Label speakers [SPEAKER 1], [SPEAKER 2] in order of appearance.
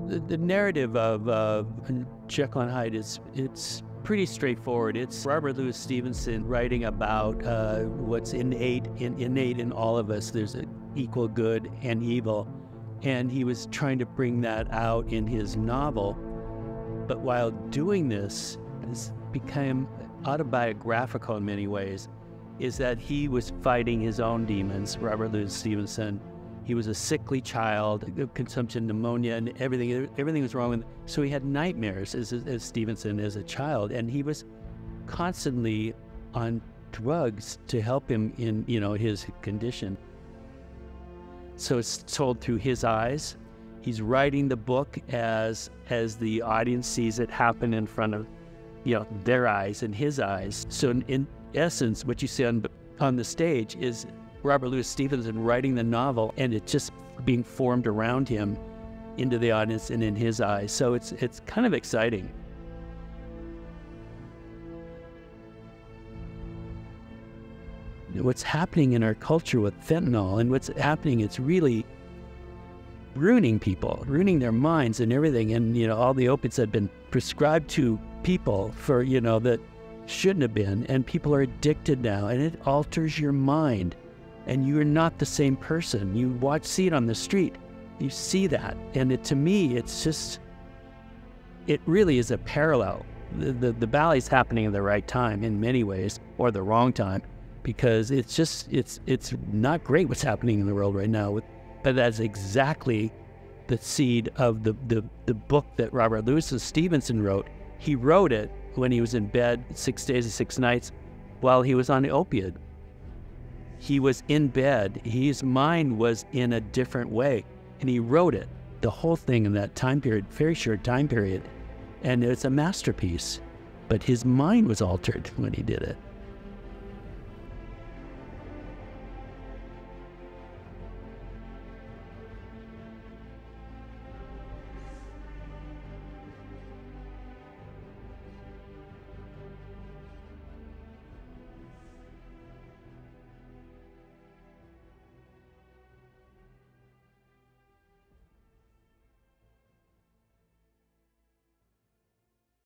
[SPEAKER 1] the, the narrative of uh, Jekyll and Hyde is it's pretty straightforward. It's Robert Louis Stevenson writing about uh, what's innate in, innate in all of us. There's an equal good and evil, and he was trying to bring that out in his novel. But while doing this, this became autobiographical in many ways. Is that he was fighting his own demons, Robert Louis Stevenson, he was a sickly child, consumption pneumonia, and everything. Everything was wrong So he had nightmares as, as Stevenson as a child, and he was constantly on drugs to help him in you know his condition. So it's told through his eyes. He's writing the book as as the audience sees it happen in front of you know their eyes and his eyes. So in, in essence, what you see on on the stage is Robert Louis Stevenson writing the novel and it just being formed around him into the audience and in his eyes. So it's it's kind of exciting. What's happening in our culture with fentanyl and what's happening, it's really ruining people, ruining their minds and everything. And, you know, all the opiates have been prescribed to people for, you know, that shouldn't have been. And people are addicted now and it alters your mind and you're not the same person. You watch, see it on the street, you see that, and it, to me, it's just, it really is a parallel. The, the the ballet's happening at the right time in many ways, or the wrong time, because it's just it's it's not great what's happening in the world right now. But that's exactly the seed of the the, the book that Robert Louis Stevenson wrote. He wrote it when he was in bed six days and six nights while he was on the opiate he was in bed. His mind was in a different way. And he wrote it, the whole thing in that time period, very short time period. And it's a masterpiece. But his mind was altered when he did it.